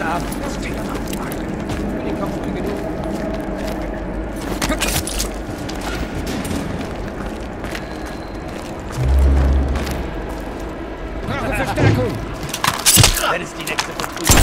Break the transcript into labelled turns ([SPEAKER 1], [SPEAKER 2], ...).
[SPEAKER 1] Füße ab. Für den Kopf früh genug. Brauche Verstärkung.
[SPEAKER 2] Wenn es die nächste Verprüfung.